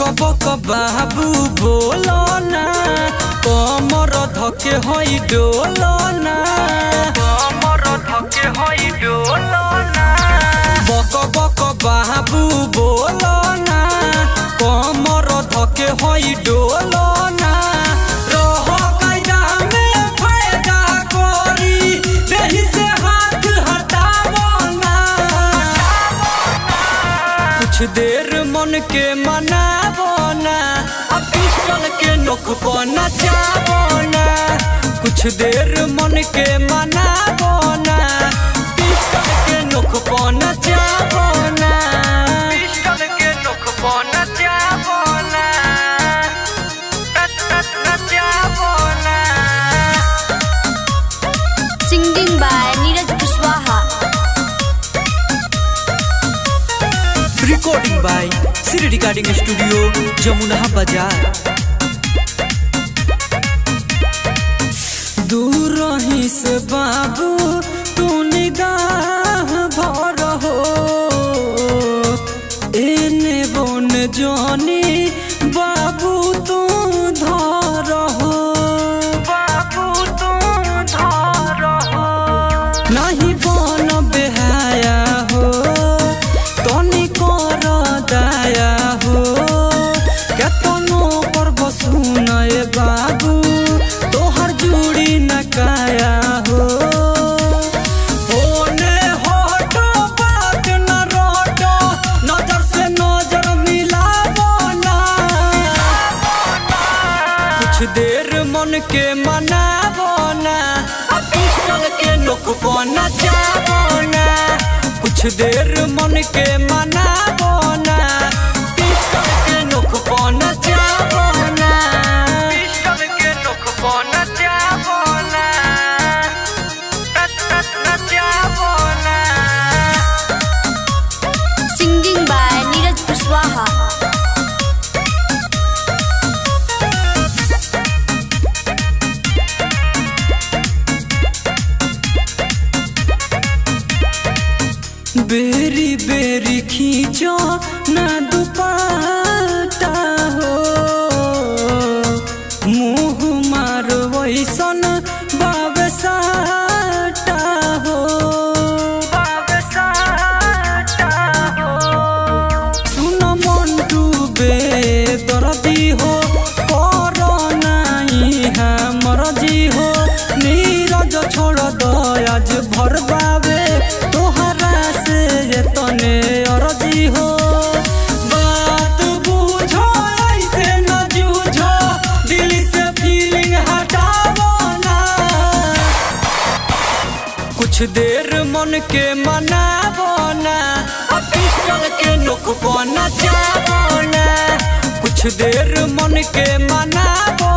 बाबू बोलो ना कमर धके हई डोलो ना कमर धके हई डोलो ना बक बक बाबू बोलो ना कमर धके हई डोलो कुछ देर मन के मनाबो ना पिस्टल के नोक नचाबो ना कुछ देर मन के मनाबो ना पिस्टल के नोक पर by Shri recording studio Jamuna Bazaar दूर ही से बाबू तू निगाह भर हो एने बोन जानी बाबू तू धर हो बाबू तू धर हो नहीं मन के मनाबो ना पिस्टल के नुक पर जाबो ना। कुछ देर मन के मनाबो बेरी बेरी खींचो ना दुपट्टा हो। मुँह मारो वैसन कुछ देर मन के मना बोना पिस्टल के नुक बोना नचाबो ना। कुछ देर मन के मना ना